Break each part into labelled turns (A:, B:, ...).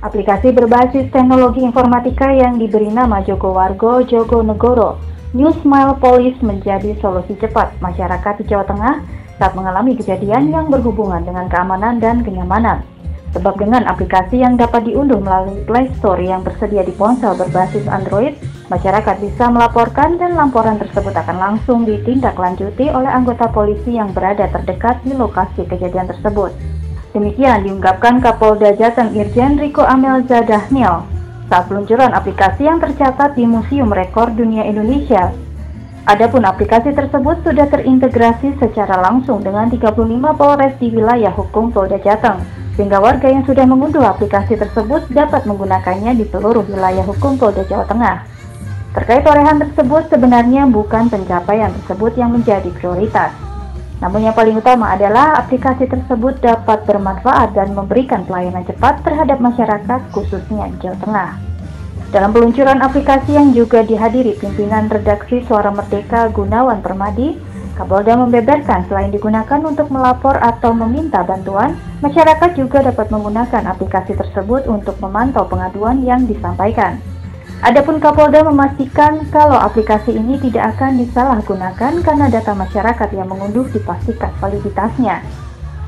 A: Aplikasi berbasis teknologi informatika yang diberi nama Joko Wargo Jogo Negoro, New Smile Police menjadi solusi cepat masyarakat di Jawa Tengah saat mengalami kejadian yang berhubungan dengan keamanan dan kenyamanan. Sebab dengan aplikasi yang dapat diunduh melalui Play Store yang tersedia di ponsel berbasis Android, masyarakat bisa melaporkan dan laporan tersebut akan langsung ditindaklanjuti oleh anggota polisi yang berada terdekat di lokasi kejadian tersebut. Demikian diungkapkan Kapolda Jateng Irjen Riko Amel Zadahnil saat peluncuran aplikasi yang tercatat di Museum Rekor Dunia Indonesia. Adapun aplikasi tersebut sudah terintegrasi secara langsung dengan 35 Polres di wilayah hukum Polda Jateng, sehingga warga yang sudah mengunduh aplikasi tersebut dapat menggunakannya di seluruh wilayah hukum Polda Jawa Tengah. Terkait torehan tersebut, sebenarnya bukan pencapaian tersebut yang menjadi prioritas. Namun yang paling utama adalah aplikasi tersebut dapat bermanfaat dan memberikan pelayanan cepat terhadap masyarakat khususnya Jawa Tengah. Dalam peluncuran aplikasi yang juga dihadiri pimpinan redaksi Suara Merdeka Gunawan Permadi, Kapolda membeberkan selain digunakan untuk melapor atau meminta bantuan, masyarakat juga dapat menggunakan aplikasi tersebut untuk memantau pengaduan yang disampaikan. Adapun Kapolda memastikan kalau aplikasi ini tidak akan disalahgunakan karena data masyarakat yang mengunduh dipastikan validitasnya.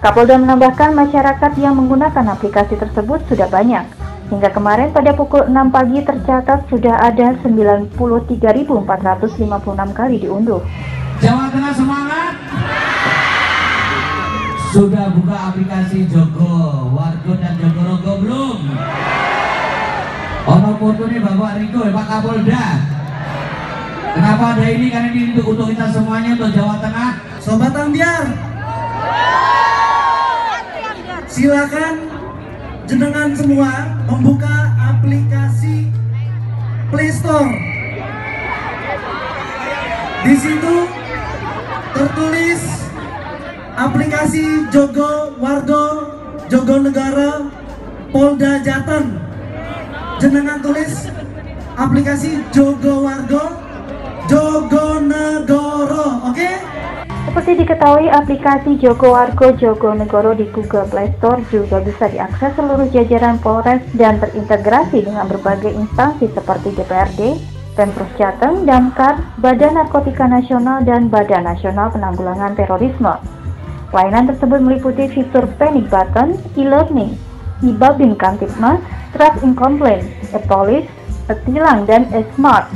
A: Kapolda menambahkan masyarakat yang menggunakan aplikasi tersebut sudah banyak. Hingga kemarin pada pukul 6 pagi tercatat sudah ada 93.456 kali diunduh.
B: Jawa Tengah semangat! Sudah buka aplikasi Jogo, Wargo dan belum? Ono foto nih Bapak Riko ya Pak Kapolda. Kenapa ada ini? Karena ini untuk, untuk kita semuanya untuk Jawa Tengah.
C: Sobat Ambiar, silakan jenengan semua membuka aplikasi Play Store. Di situ tertulis aplikasi Jogo Wargo Jogo Negara Polda Jateng jenengan tulis aplikasi Jogo Wargo Jogo Negoro oke okay?
A: Seperti diketahui, aplikasi Jogo Wargo Jogo Negoro di Google Play Store juga bisa diakses seluruh jajaran Polres dan terintegrasi dengan berbagai instansi seperti DPRD, Pemprov Jateng, Damkar, Badan Narkotika Nasional, dan Badan Nasional Penanggulangan Terorisme. Layanan tersebut meliputi fitur panic button, e-learning, e-babin Kantipmas, Trust in Complaint, e-police, e-tilang, dan e-smart.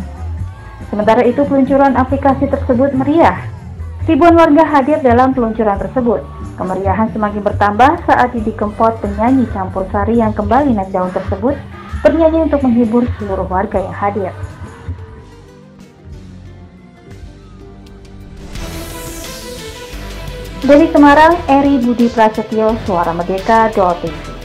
A: Sementara itu peluncuran aplikasi tersebut meriah. Ribuan warga hadir dalam peluncuran tersebut. Kemeriahan semakin bertambah saat Didi Kempot penyanyi campur sari yang kembali naik daun tersebut bernyanyi untuk menghibur seluruh warga yang hadir. Dari Semarang, Eri Budi Prasetyo, Suara Merdeka, TV.